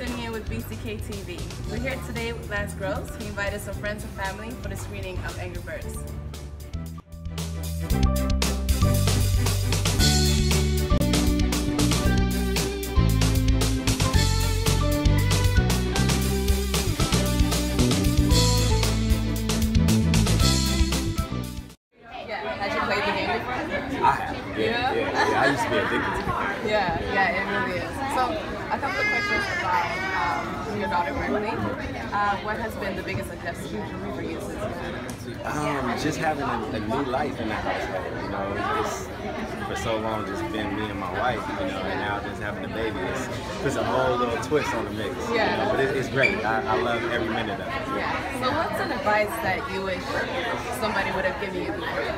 tuning in with BCK TV. We're here today with Lance Gross. He invited some friends and family for the screening of Angry Birds. Yeah, yeah. To be addicted to it. Yeah, yeah, it really is. So, a couple of questions about um, your daughter, Berkeley. Uh, what has been the biggest adjustment for you since? Um, just having a, a new life in the household. You know, it's for so long just been me and my wife. You know, and now just having a baby, it's puts a whole little twist on the mix. you Yeah. know, but it, it's great. I, I love every minute of it. Yeah. So, what's an advice that you wish somebody would have given you before you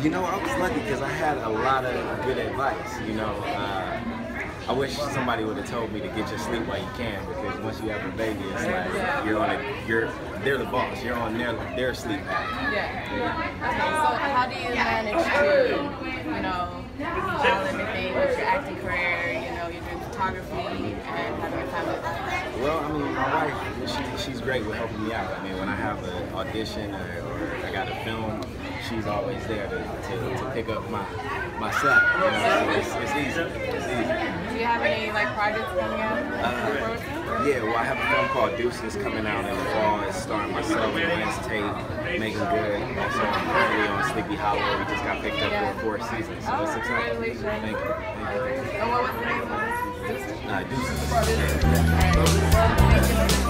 had your daughter? You know, I was lucky because I had a lot of good advice. You know, uh, I wish somebody would have told me to get your sleep while you can because once you have a baby, it's like you're on a you're they're the boss. You're on their their sleep pattern. Yeah. Okay, so how do you manage to, you know, balance everything with your acting career, you know, you're doing photography and having a family? Well, I mean, my wife, she, she's great with helping me out. I mean, when I have an audition or, or I got a film, she's always there to, to, to pick up my my slack. You know, so it's, it's easy. It's easy. Do you have any like projects coming out? Uh, yeah, well, I have a film called Deuces coming out in the fall. It's starring myself, and Larenz Tate, Meagan Good. Also, I'm currently on Sleepy Hollow. We just got picked up for a fourth season, so Oh, it's exciting. Thank you. Thank you. And what was the name of it? Uh, Deuces.